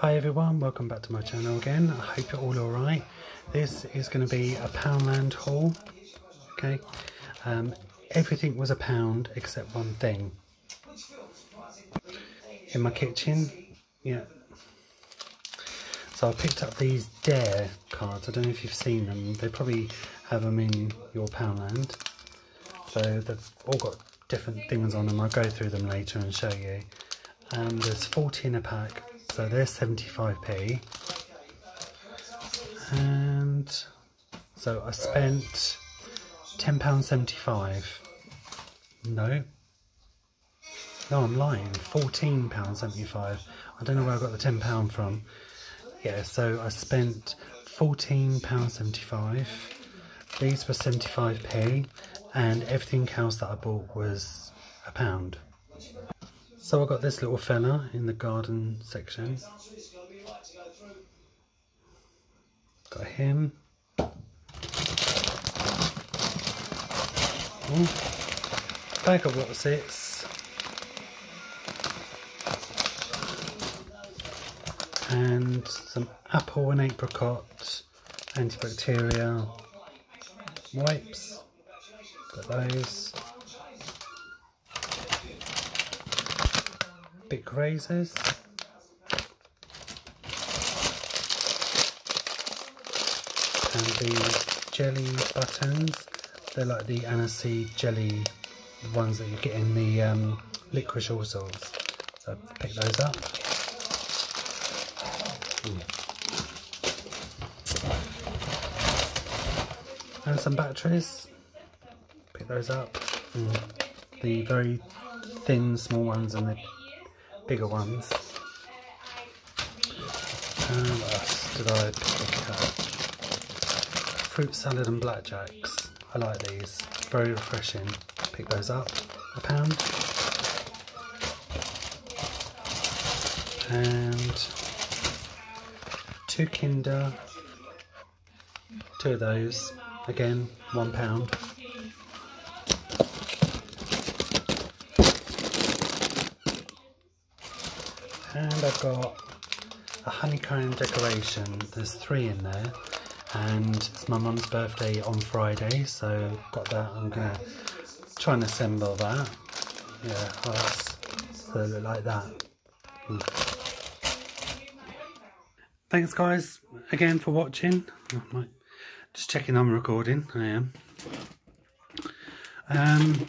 Hi everyone, welcome back to my channel again. I hope you're all alright. This is going to be a Poundland haul. Okay, um, everything was a pound except one thing. In my kitchen, yeah. So I picked up these Dare cards. I don't know if you've seen them. They probably have them in your Poundland. So they've all got different things on them. I'll go through them later and show you. Um, there's 40 in a pack so there's 75p. And so I spent £10.75. No. No, I'm lying. £14.75. I don't know where I got the £10 from. Yeah, so I spent £14.75. These were 75p. And everything else that I bought was a pound. So I've got this little fella in the garden section. Got him. Ooh. Bag of what's it? And some apple and apricot antibacterial wipes. Got those. Bic razors. And these jelly buttons. They're like the aniseed jelly ones that you get in the um, licorice all sorts. So pick those up. And some batteries. Pick those up. Mm. The very thin small ones and the bigger ones. And what else did I pick up? Fruit salad and blackjacks. I like these. Very refreshing. Pick those up. A pound. And two Kinder. Two of those. Again, one pound. And I've got a honeycomb decoration. There's three in there and it's my mum's birthday on Friday so I've got that. I'm gonna try and assemble that. Yeah, well, that's, so look like that. Thanks guys again for watching. Just checking I'm recording. I am. Um,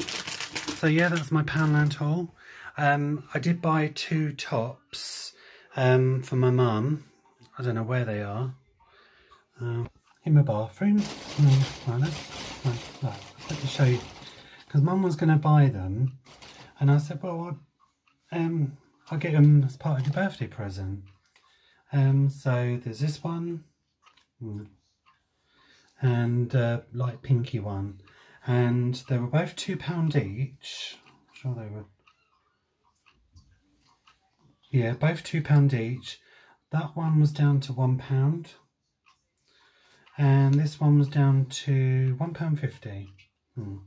so yeah, that's my Poundland haul. Um, I did buy two tops um, for my mum. I don't know where they are. Uh, in my bathroom. Mm, right, let's, right, let me show you. Because mum was going to buy them. And I said, well, I'll, um, I'll get them as part of your birthday present. Um, so there's this one. Mm, and uh, light pinky one. And they were both £2 each. I'm sure they were yeah, both £2 each. That one was down to £1. And this one was down to £1.50. Hmm.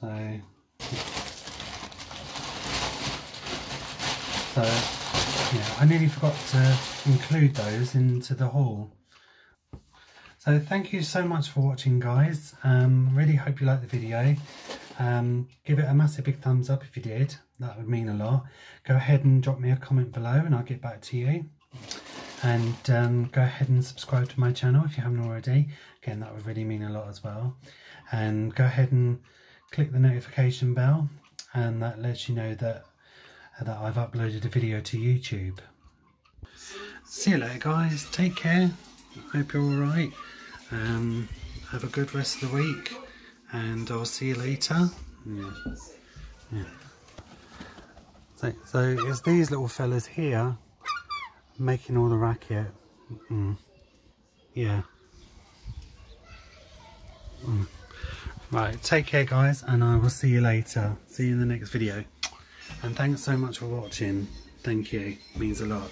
So, so, yeah, I nearly forgot to include those into the haul. So thank you so much for watching guys. Um, really hope you liked the video. Um, give it a massive big thumbs up if you did. That would mean a lot. Go ahead and drop me a comment below and I'll get back to you. And um, go ahead and subscribe to my channel if you haven't already. Again, that would really mean a lot as well. And go ahead and click the notification bell and that lets you know that, that I've uploaded a video to YouTube. See you later guys. Take care. Hope you're alright. Um, have a good rest of the week and I'll see you later. Yeah. yeah. So, so it's these little fellas here making all the racket. Mm. Yeah. Mm. Right, take care guys and I will see you later. See you in the next video. And thanks so much for watching. Thank you. It means a lot.